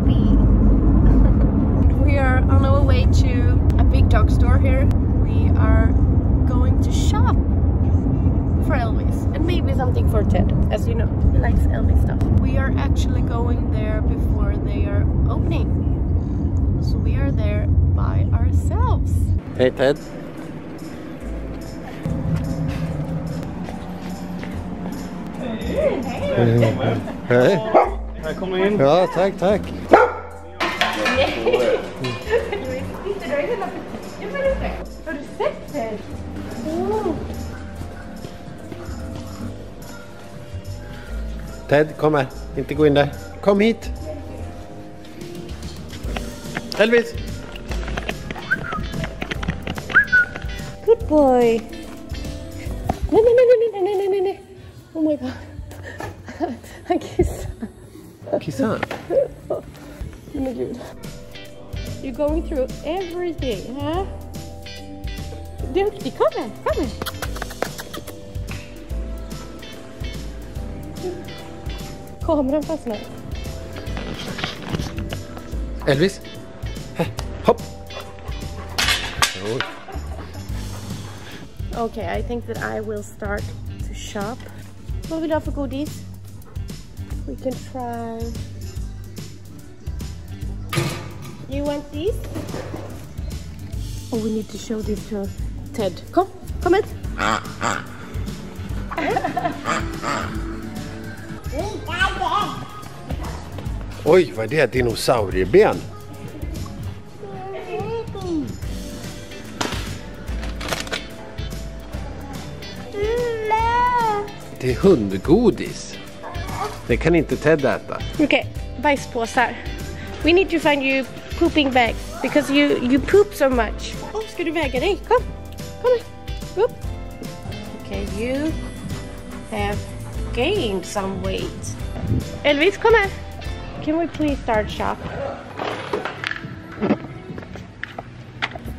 puppy. we are on our way to a big dog store here. We are going to shop for Elvis and maybe something for Ted. As you know, he likes Elvis stuff. We are actually going there before they are opening. So we are there by ourselves. Hey Ted. Hej. Välkommen in. Ja, tack, tack. Har du sett det? Ted, kom här. Inte gå in där. Kom hit. Elvis! Good boy. Nej, nej, nej, nej, nej, nej, nej, nej. Oh my god. Han kissar. Kissa han? Gud. You're going through everything, huh? Duktig, kom här, kom här. Kameran fastnar. Elvis? Här, hopp! Oj. Okay, I think that I will start to shop. Vad vill du ha för godis? We can try... You want these? Oh, we need to show this to Ted. Come, kom hit! Oj, vad är det? Dinosaurieben? Det är hundgodis. Det kan inte Ted äta. Okay, bajspåsar. We need to find you pooping bags because you, you poop so much. Oh, ska du väga dig? Kom, kom här. Upp. Okay, you have gained some weight. Elvis, kom här. Can we please start shop?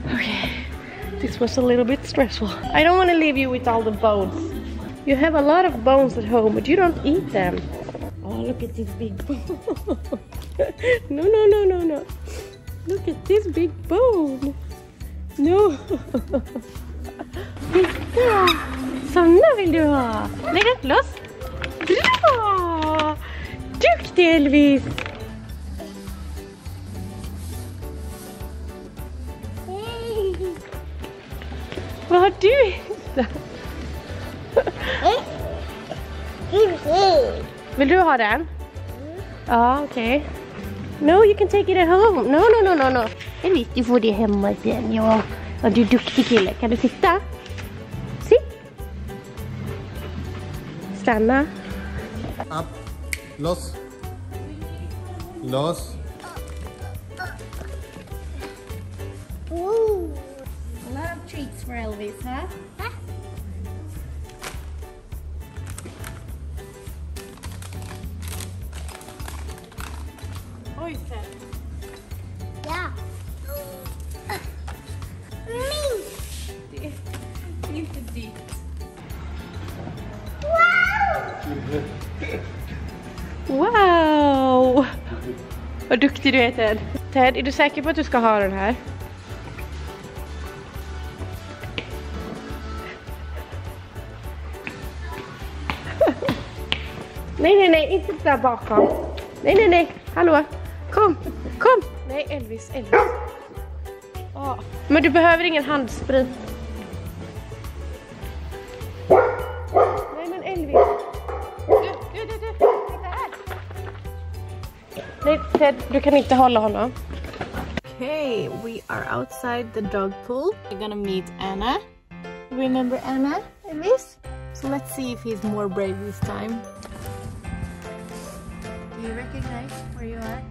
Okay, this was a little bit stressful. I don't want to leave you with all the bones. You have a lot of bones at home, but you don't eat them. Look at this big bone. no, no, no, no, no. Look at this big bone. No. Titta! Såna vill du ha. Lägg upp loss. Bra! Duktig Elvis! Vad har du Vill du ha den? Ja, ah, okej. No, you can take it at home. No, no, no, no, no. Elvis, du får det hemma sen. Ja, ja du är duktig kille. Kan du sitta? Sitt. Stanna. Upp. Loss. Loss. Ooh. A lot of treats for Elvis, huh? Oj, Ted. Ja. Det är inte ditt. Wow! Vad duktig du är Ted. Ted, är du säker på att du ska ha den här? Nej, nej, nej, inte där bakom. Nej, nej, nej, hallå. Kom, kom. Nej, Elvis, Elvis. Men du behöver ingen handsprit. Nej, men Elvis. Du, du, du, du. Titta här. Nej, Ted, du kan inte hålla honom. Okay, we are outside the dog pool. We're gonna meet Anna. Remember Anna, Elvis? So let's see if he's more brave this time. Do you recognize where you are?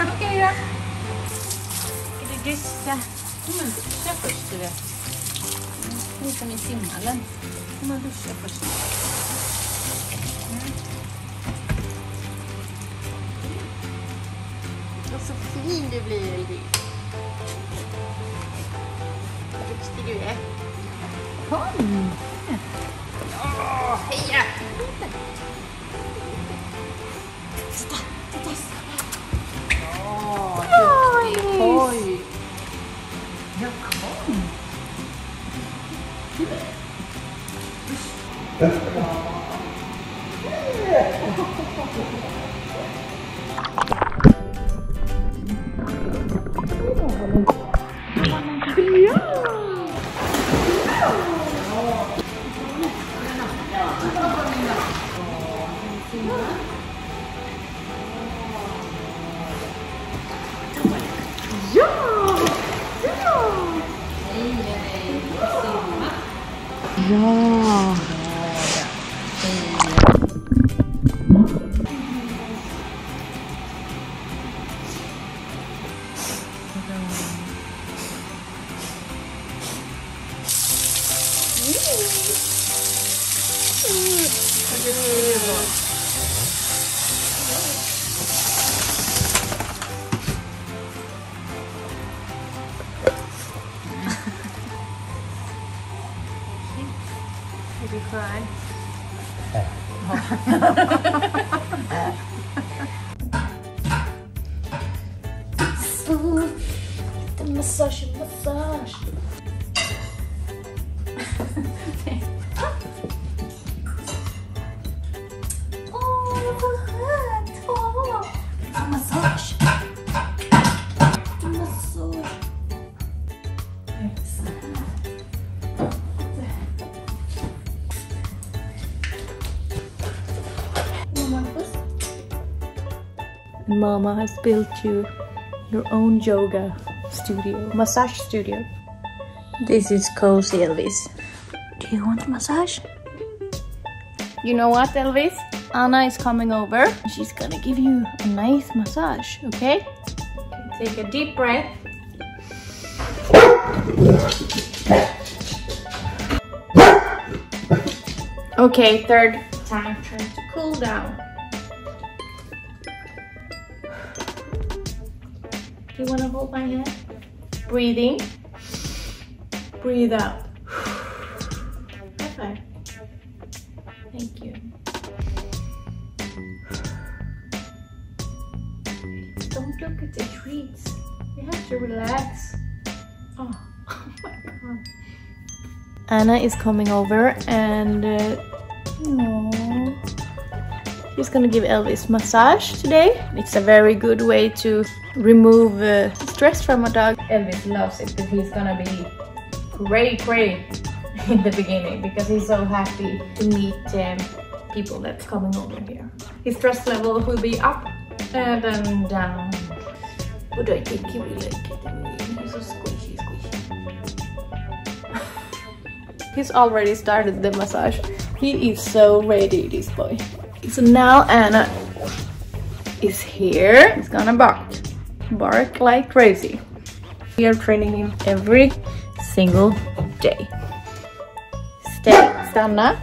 Dyssa. Kom och duscha först, du vet. Det är som i simhallen. Då man duscha först. Mm. Och så fin du blir, Eldi. Vad duktig du är. Kom! Ja, heja! Titta, titta! Yeah. Är du skön? Så, lite massage, massage. Mama has built you your own yoga studio, massage studio. This is cozy, Elvis. Do you want a massage? You know what, Elvis? Anna is coming over. She's gonna give you a nice massage, okay? Take a deep breath. Okay, third time, trying to cool down. You want to hold my hand? Breathing. Breathe out. High five. Thank you. Don't look at the trees. You have to relax. Oh, oh my god. Anna is coming over and uh, she's gonna give Elvis massage today. It's a very good way to remove uh, stress from a dog. Elvis loves it because he's gonna be cray cray in the beginning because he's so happy to meet um, people that's coming over here. His stress level will be up and then down. But I think he will like it. He's so squishy, squishy. He's already started the massage. He is so ready, this boy. So now Anna is here. He's gonna bark. Bark like crazy. We are training him every single day. Stay. Stanna.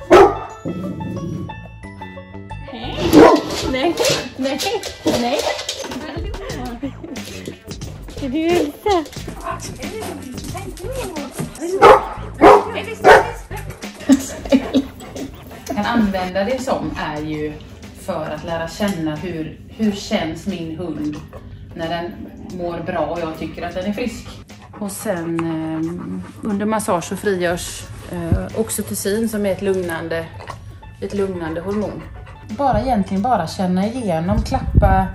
Nej, nej, nej. Är du använda det som är ju för att lära känna hur, hur känns min hund när den mår bra och jag tycker att den är frisk. Och sen eh, under massage så frigörs eh, oxytocin som är ett lugnande, ett lugnande hormon. Bara egentligen bara känna igenom, klappa,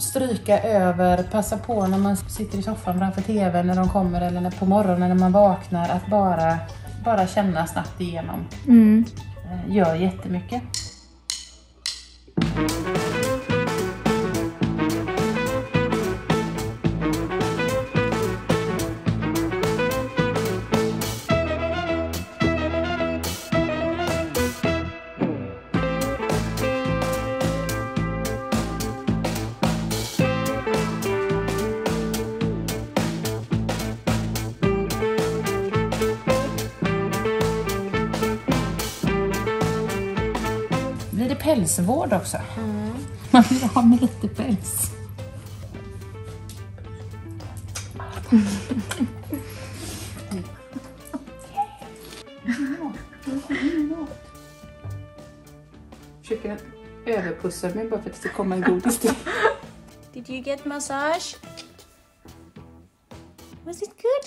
stryka över, passa på när man sitter i soffan framför TVn när de kommer eller när, på morgonen när man vaknar att bara, bara känna snabbt igenom. Eh, Gör jättemycket. Pälsvård också. Man vill ha med lite päls. Försöker överpussa mig bara för att det ska komma en godis till. Did you get massage? Was it good?